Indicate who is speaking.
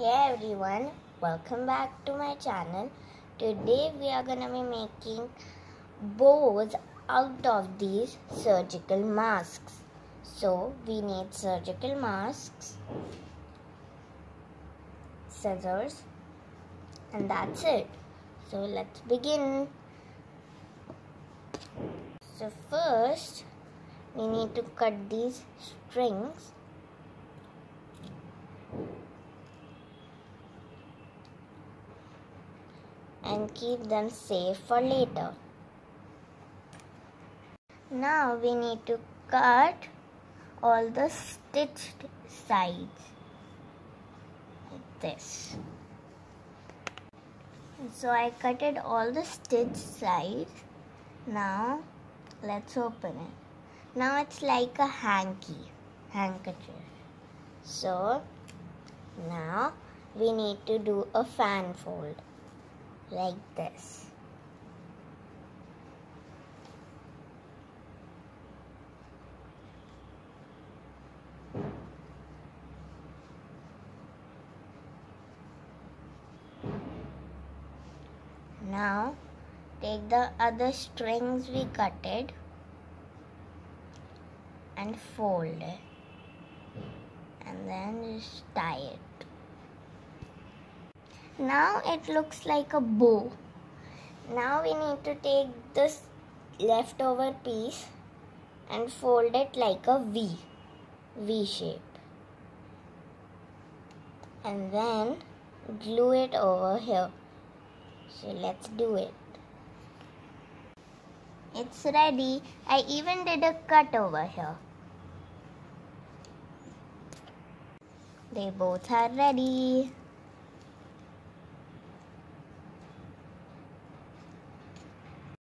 Speaker 1: Hey everyone, welcome back to my channel. Today we are gonna be making bows out of these surgical masks. So we need surgical masks, scissors, and that's it. So let's begin. So first we need to cut these strings and keep them safe for later. Now we need to cut all the stitched sides like this. So I cutted all the stitched sides. Now let's open it. Now it's like a hanky, handkerchief. So now we need to do a fan fold like this. Now take the other strings we cutted and fold it and then just tie it. Now it looks like a bow. Now we need to take this leftover piece and fold it like a V, V shape. And then glue it over here. So let's do it. It's ready. I even did a cut over here. They both are ready.